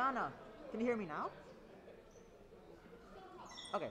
Brianna, can you hear me now? Okay.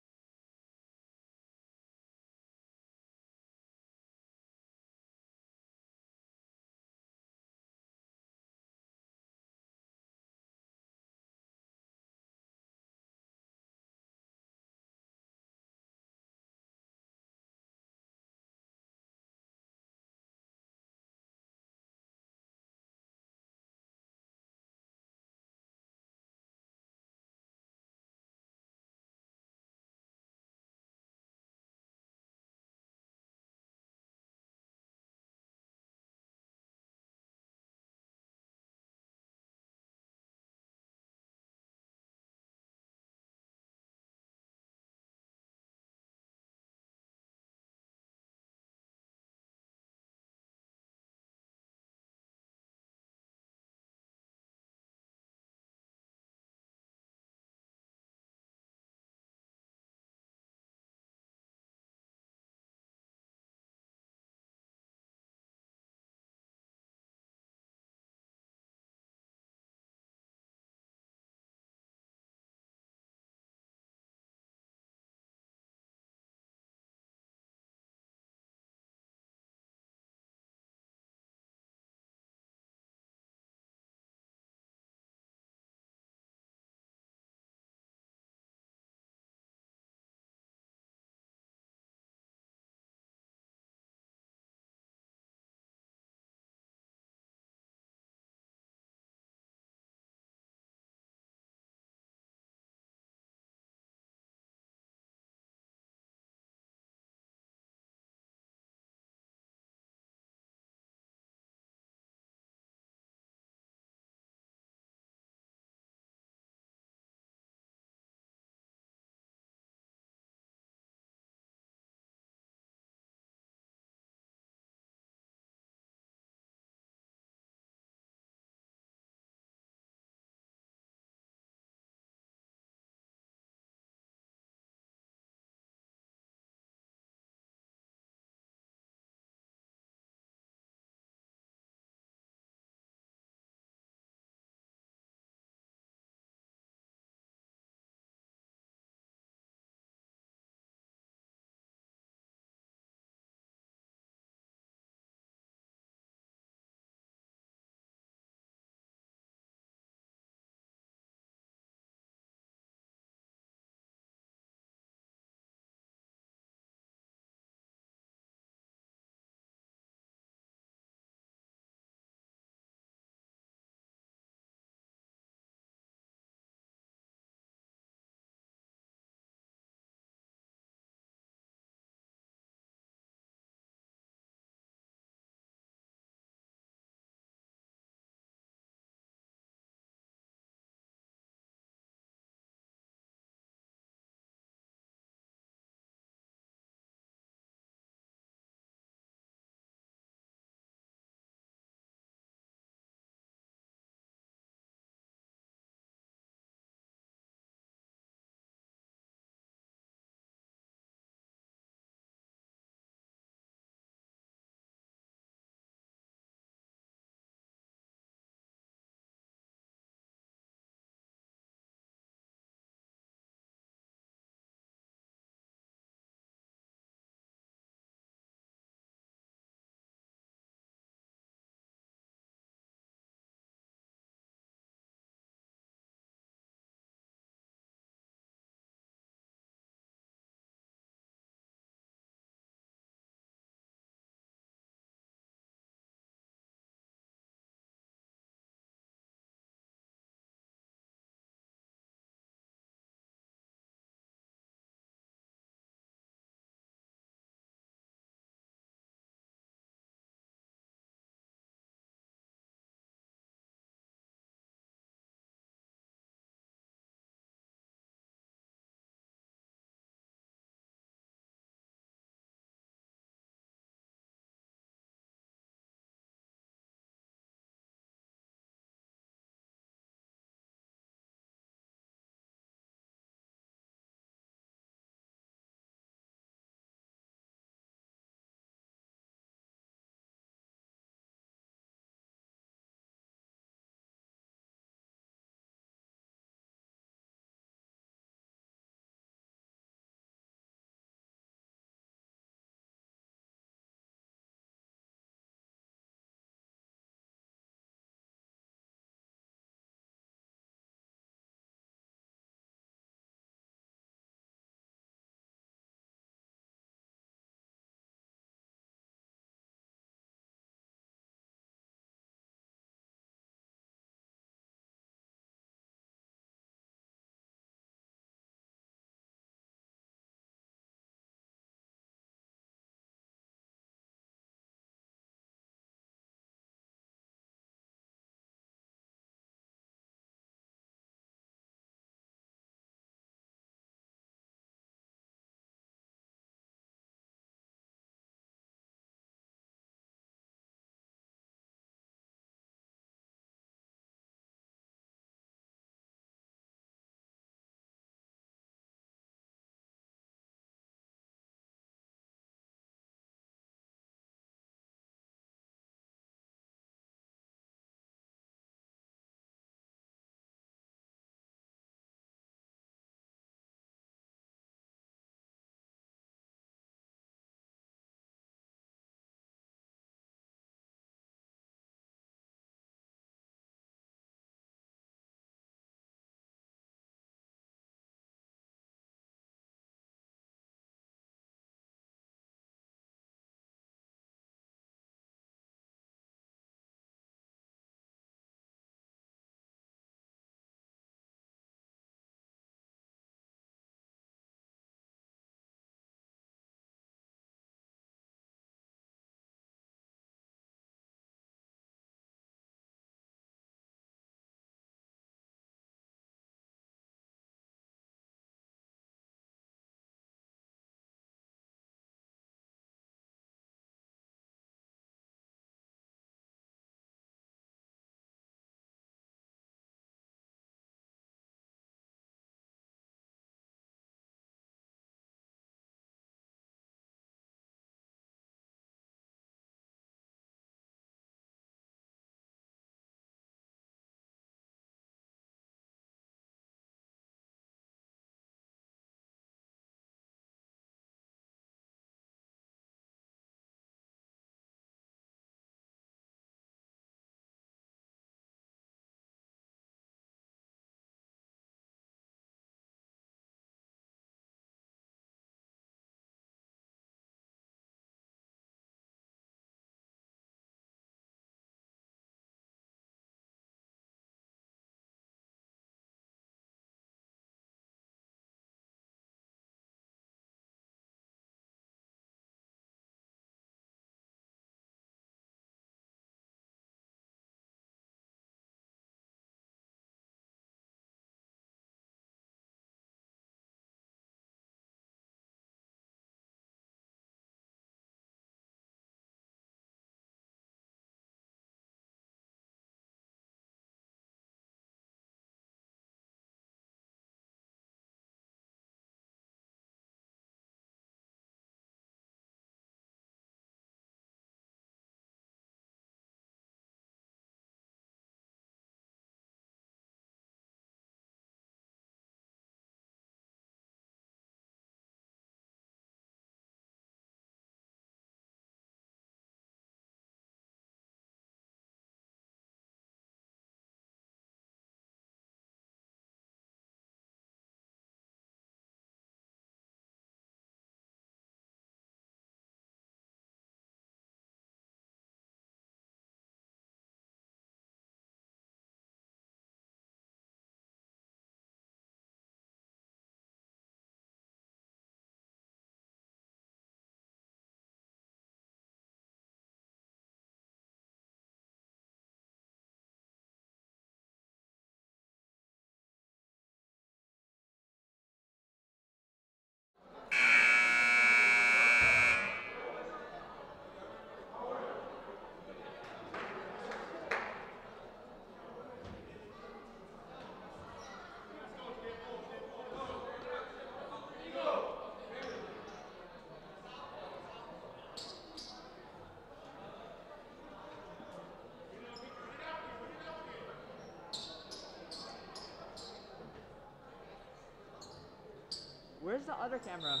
Where's the other camera?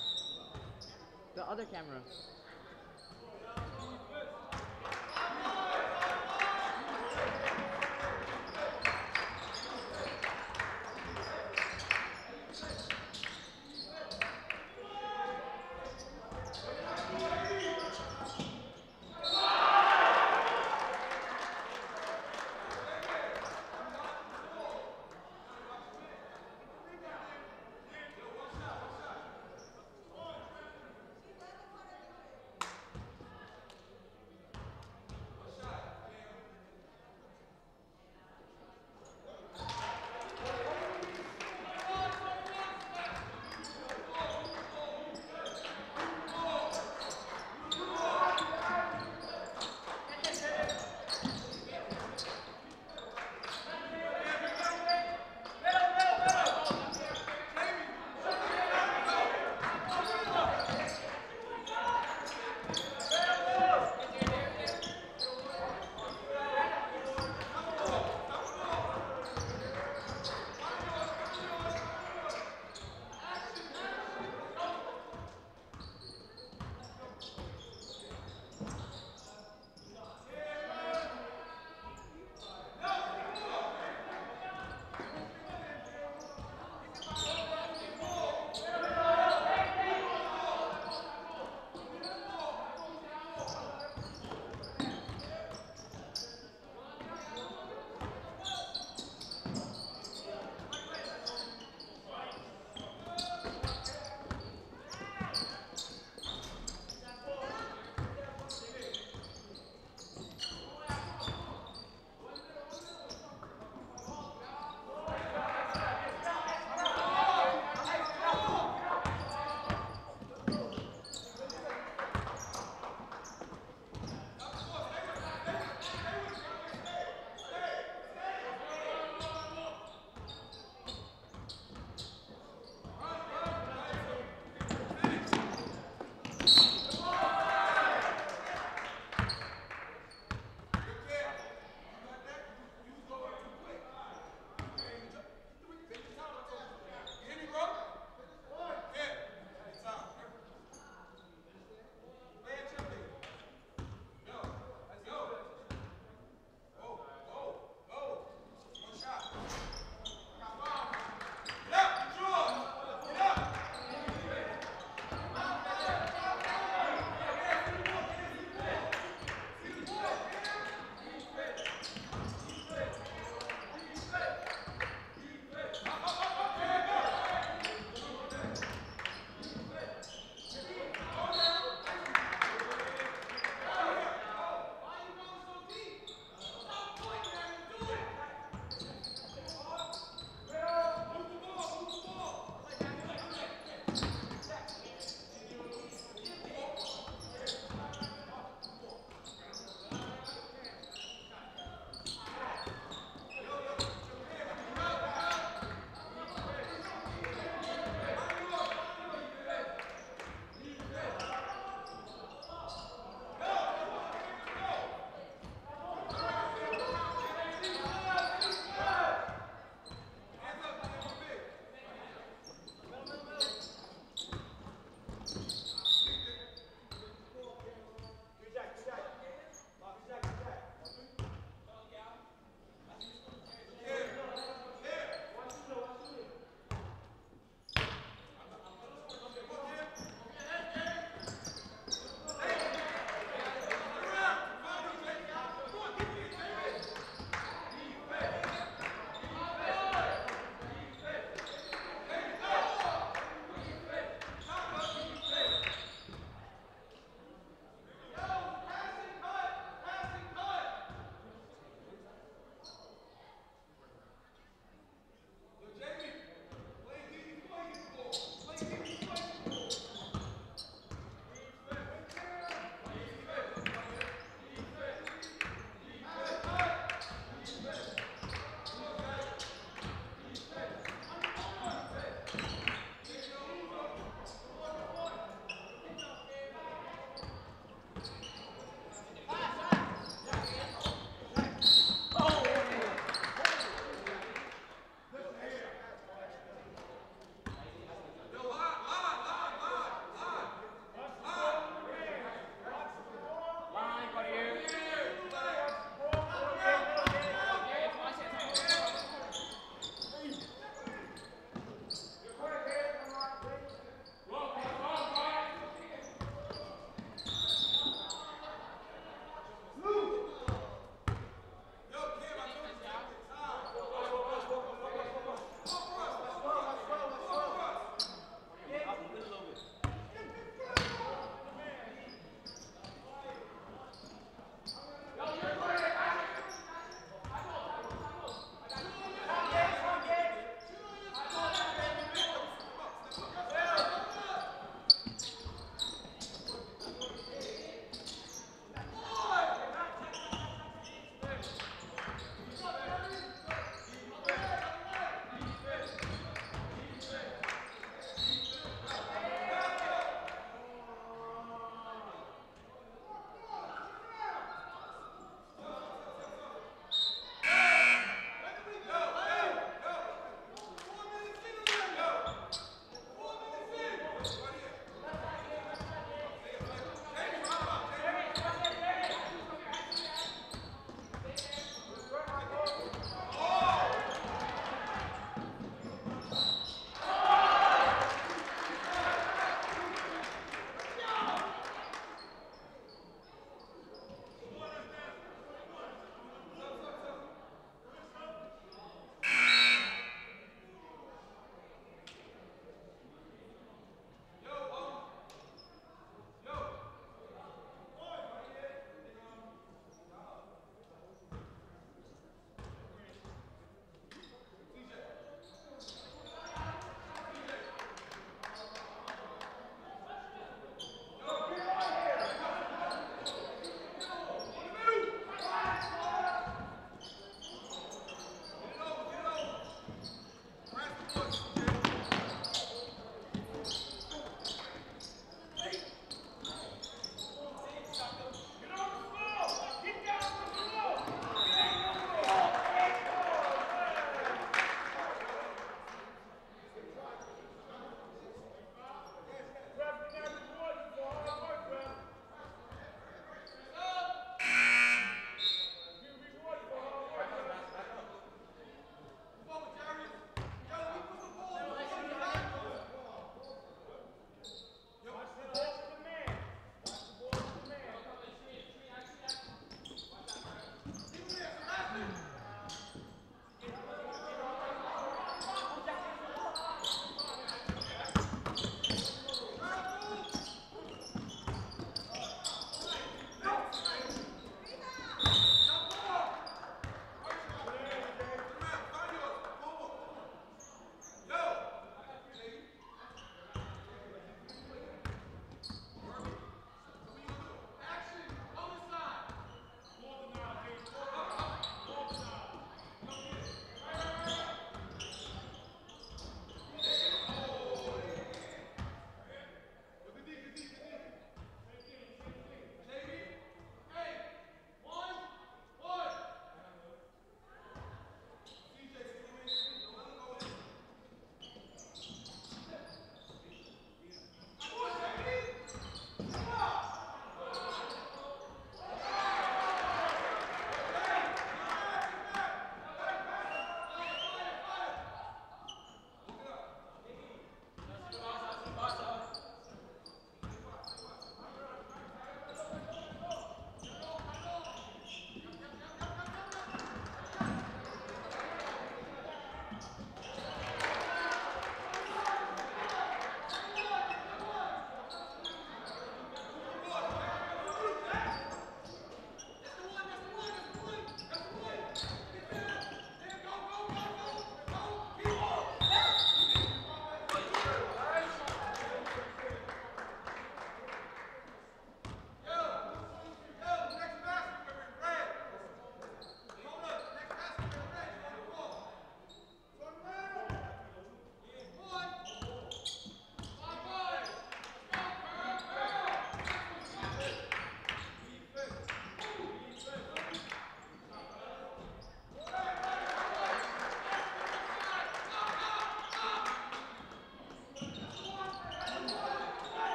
The other camera.